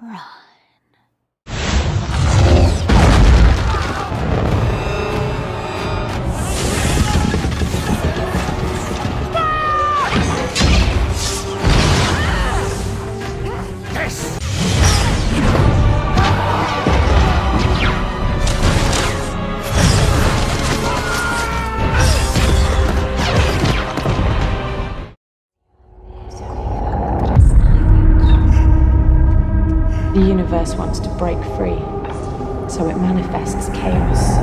The universe wants to break free, so it manifests chaos.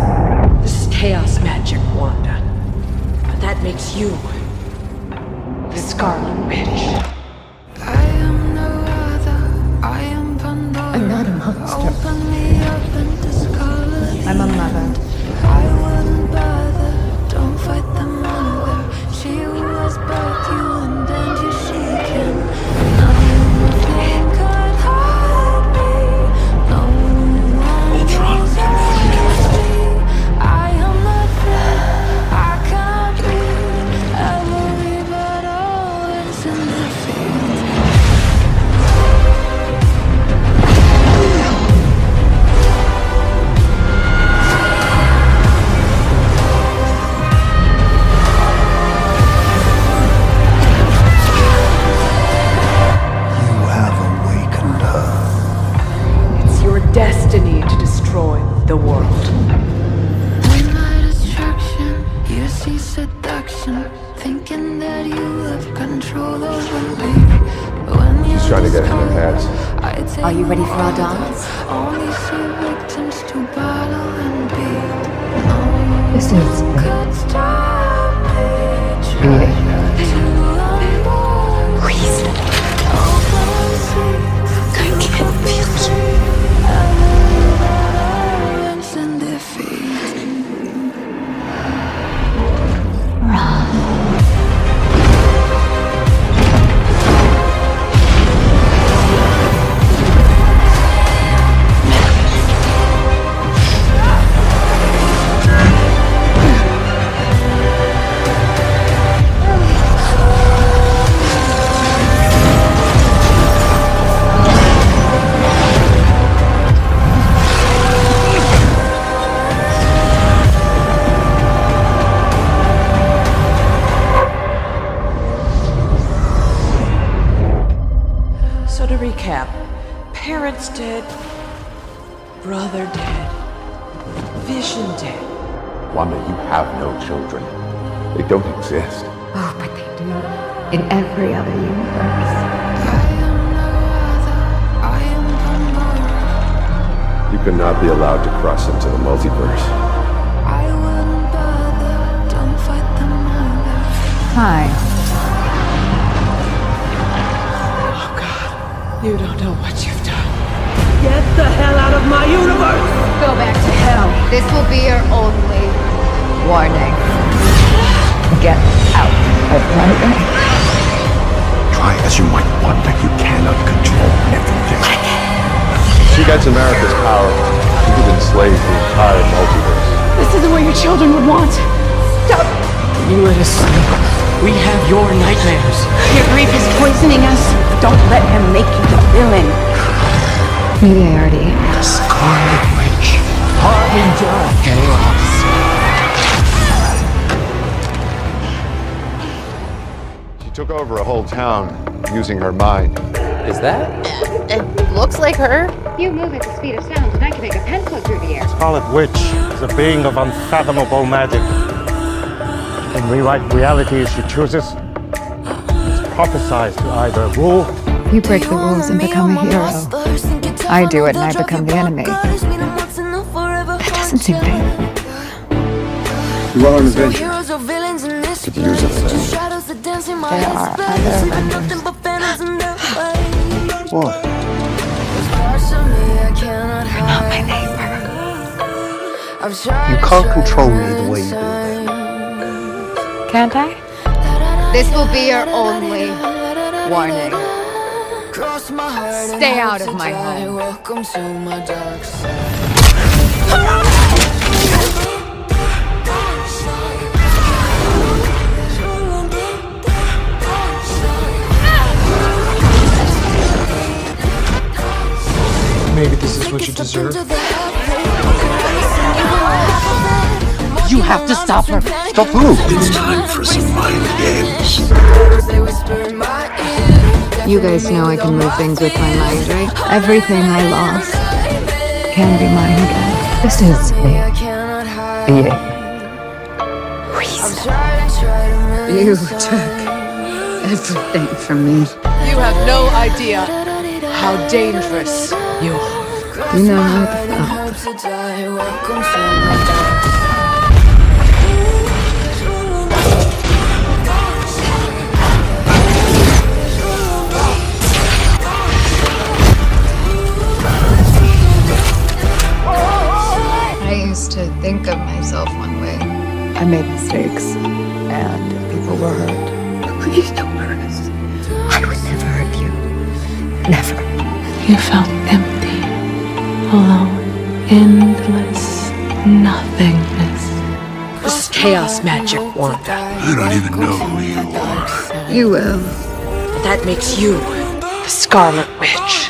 This is chaos magic, Wanda. But that makes you the Scarlet Witch. I am no other. I am Pandora. I'm not a monster. You see seduction, thinking that you have control over me. When He's trying to get in their heads. Are you ready for our dance? Only see victims to battle and beat. This is parents dead, brother dead, vision dead. Wanda, you have no children. They don't exist. Oh, but they do. In every other universe. I am no other. I am Pandora. You cannot be allowed to cross into the multiverse. I wouldn't bother. Don't fight the. Hi. Oh God, you don't know what you've done. Get the hell out of my universe! Go back to hell. This will be your only warning. Get out of my way. Try as you might, Wanda, you cannot control everything. She gets America's power. You could enslave the entire multiverse. This isn't what your children would want. Stop! You let us sleep. We have your nightmares. Your grief is poisoning us. Don't let him make you the villain. Maybe I already am. Scarlet Witch. Harbinger of chaos. She took over a whole town using her mind. Is that? It looks like her. You move at the speed of sound, and I can make a pen float through the air. Scarlet Witch is a being of unfathomable magic. She can rewrite reality as she chooses. It's prophesized to either rule You break the rules and become a hero. I do it and I become the enemy. That doesn't seem fair. You are an Avenger. But the use of it, There are other Avengers. What? Not my neighbor. You can't control me the way you do. Can't I? This will be your only warning. Stay out of my home. Welcome to my dark side. is what you deserve. You have to stop her. Stop who? It's time for some mind games. You guys know I can move things with my mind, right? Everything I lost can be mine again. This is me. Being. You took everything from me. You have no idea how dangerous you are. You know oh. how to I made mistakes, and people were hurt. Please don't hurt us. I would never hurt you. Never. You felt empty, alone, endless nothingness. This is chaos magic, Wanda. I don't even know who you are. You will. That makes you the Scarlet Witch.